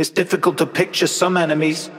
It's difficult to picture some enemies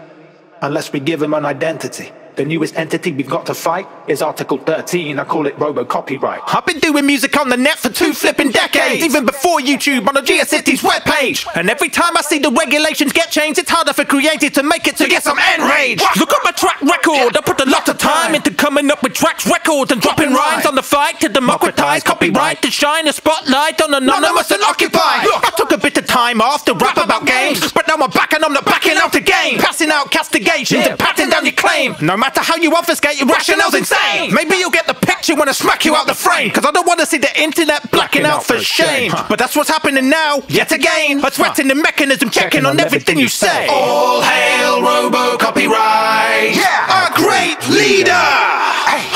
unless we give them an identity. The newest entity we've got to fight is Article 13. I call it robo copyright. I've been doing music on the net for two flipping decades, even before YouTube on the GeoCities webpage. And every time I see the regulations get changed, it's harder for creators to make it to get some enrage. Look at my track record, I put a lot of time into coming up with tracks, records, and dropping rhymes on the fight to democratize copyright, to shine a spotlight on anonymous and occupied. I took a bit of time off to rap about games, but now I'm back and I'm not backing out again. Passing out castigations and patting down your claim. No matter how you obfuscate your rationale's insane. Maybe you'll get the picture when I smack you out the frame. Cause I don't wanna see the internet blacking out for shame. But that's what's happening now, yet again. A the mechanism checking on everything you say. All hail Robo Copyright! Yeah. A great leader!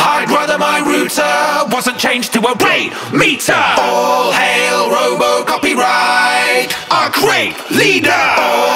I'd rather my router Wasn't changed to a rate meter. All hail Robo Copyright! Great leader!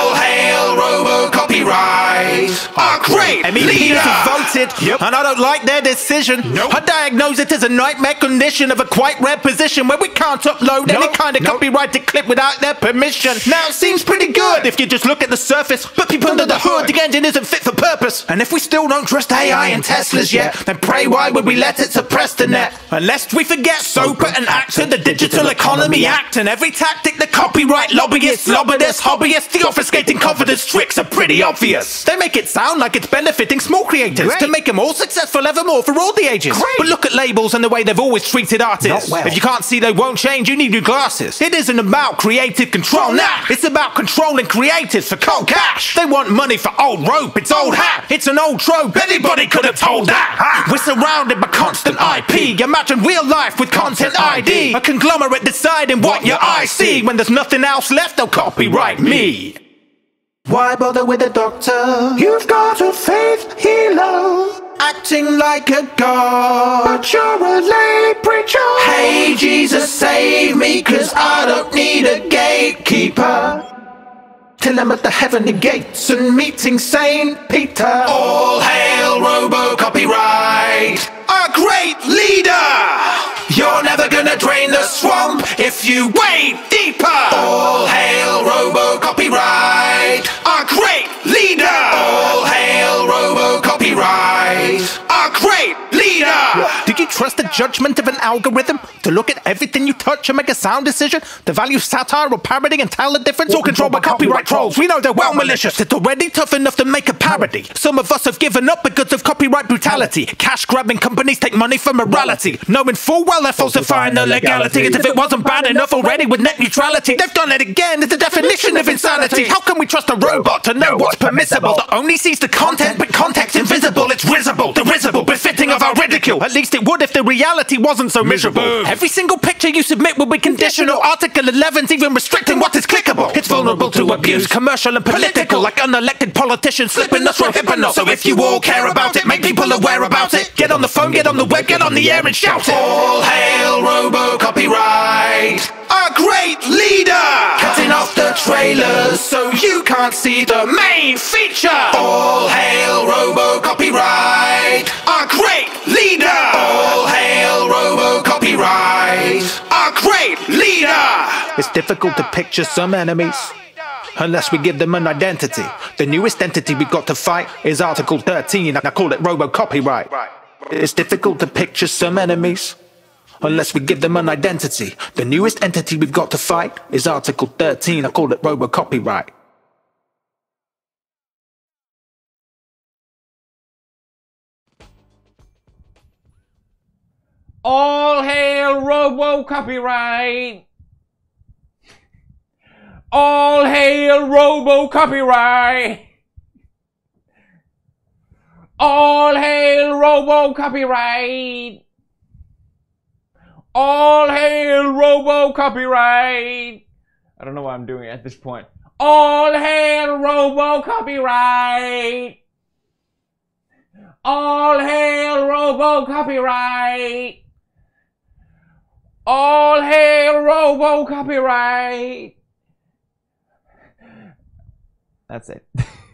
Robo great MEPs voted, and I don't like their decision. I diagnose it as a nightmare condition of a quite rare position where we can't upload any kind of copyrighted clip without their permission. Now it seems pretty good if you just look at the surface, but peep under the hood, the engine isn't fit for purpose. And if we still don't trust AI and Teslas yet, then pray why would we let it suppress the net? Unless we forget SOPA and ACTA, the Digital Economy Act, and every tactic the copyright lobbyists, lobbyists, hobbyists, the obfuscating confidence tricks are pretty obvious. They make it sound like it's benefiting small creators to make them all successful evermore for all the ages. But look at labels and the way they've always treated artists. Well. If you can't see they won't change, you need new glasses. It isn't about creative control now. It's about controlling creators for cold cash. They want money for old rope. It's old hat. It's an old trope. Anybody could have told that. We're surrounded by constant IP. Imagine real life with content ID. A conglomerate deciding what your eyes see. When there's nothing else left, they'll copyright me. Why bother with a doctor? You've got a faith healer. Acting like a god. But you're a lay preacher. Hey Jesus, save me, cause I don't need a gatekeeper. Till I'm at the heavenly gates and meeting Saint Peter. All hail Robo Copyright! A great leader! You're never gonna drain the swamp if you wade deeper! All hail Robo Copyright! Leader! Trust the judgment of an algorithm to look at everything you touch and make a sound decision? To value of satire or parody and tell the difference? All controlled by copyright trolls. We know they're well malicious. It's already tough enough to make a parody. Some of us have given up because of copyright brutality. Cash grabbing companies take money for morality, knowing full well they're falsifying the legality. As if it wasn't bad enough already with net neutrality. They've done it again. It's the definition of insanity. How can we trust a robot to know what's permissible? That only sees the content, but context invisible. It's risible, the risible, befitting of our ridicule. At least it would if the reality wasn't so miserable. Every single picture you submit will be conditional. Article 11's even restricting what is clickable. It's vulnerable to abuse, commercial and political, like unelected politicians slipping us from hypno. So if you all care about it, make people aware about it. Get on the phone, get on the web, get on the air and shout it. All hail Robo Copyright! A great leader! Cutting off the trailers so you can't see the main feature! All hail Robo Copyright! A great It's difficult to picture some enemies unless we give them an identity. The newest entity we've got to fight is Article 13, and I call it robo copyright. It's difficult to picture some enemies unless we give them an identity. The newest entity we've got to fight is Article 13, I call it robo copyright. All hail Robo Copyright! All hail Robo Copyright! All hail Robo Copyright! All hail Robo Copyright! I don't know why I'm doing at this point. All hail Robo Copyright! All hail Robo Copyright! All hail Robo Copyright! That's it.